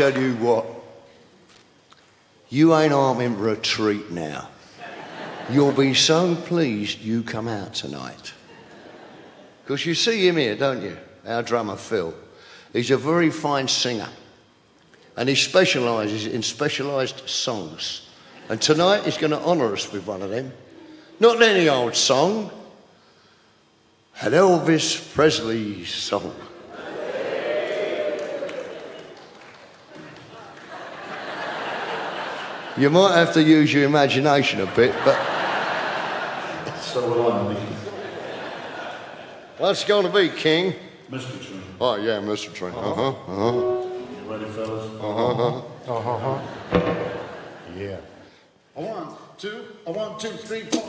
tell you what, you ain't arming for a treat now. You'll be so pleased you come out tonight. Because you see him here, don't you? Our drummer, Phil. He's a very fine singer. And he specialises in specialised songs. And tonight he's going to honour us with one of them. Not any old song, an Elvis Presley song. You might have to use your imagination a bit, but. So will I, Mickey. What's it going to be, King? Mystery Train. Oh, yeah, Mystery Train. Uh huh. Uh huh. You ready, fellas? Uh huh. Uh-huh. Yeah. A one, two, a one, two, three, four.